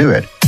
to it.